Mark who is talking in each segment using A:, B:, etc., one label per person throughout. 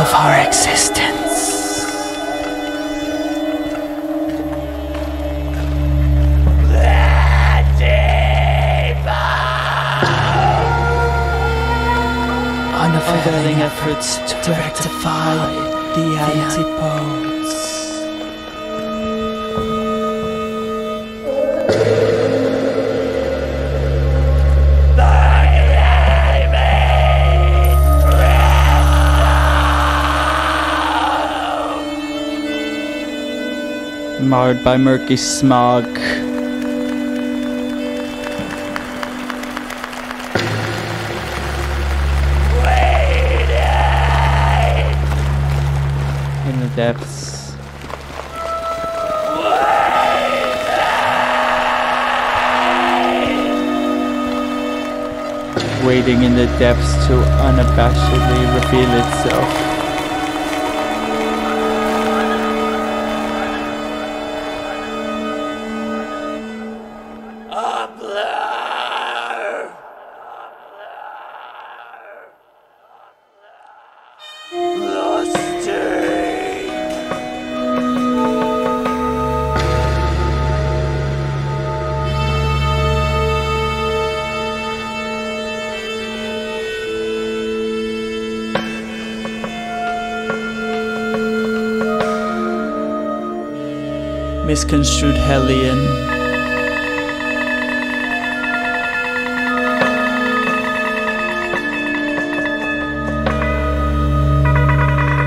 A: of our existence. Unavailing efforts to rectify the antipodes. Marred by murky smog. In the depths. Waiting in the depths to unabashedly reveal itself. Misconstrued Hellion.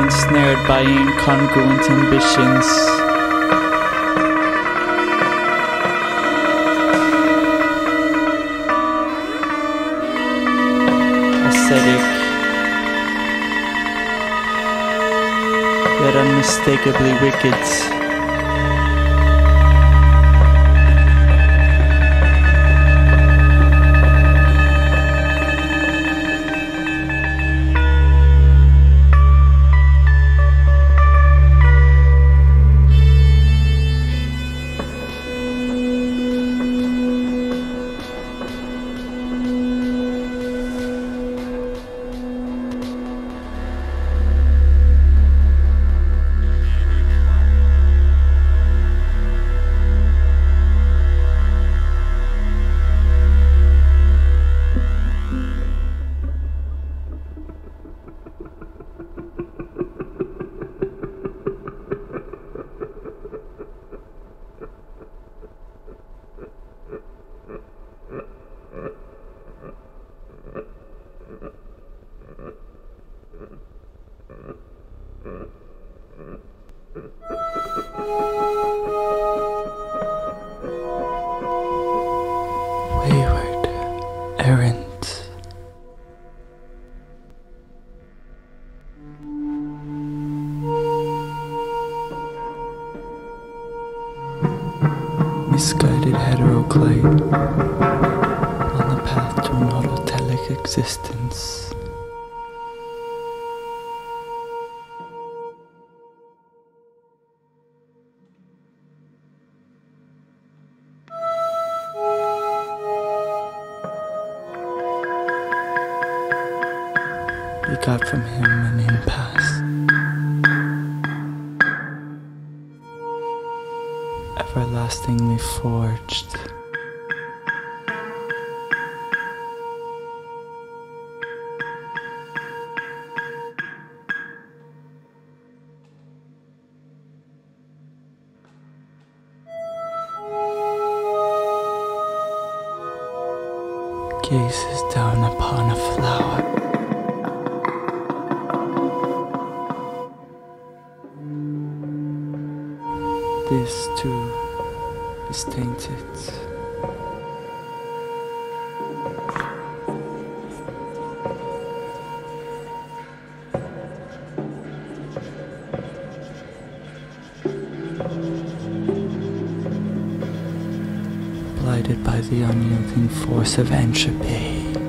A: Ensnared by incongruent ambitions. Ascetic. Yet unmistakably wicked. Misguided heteroclite on the path to an autotelic existence. We got from him an impasse. Everlastingly forged. Gazes down upon a flower. Too is tainted. Blighted by the unyielding force of entropy.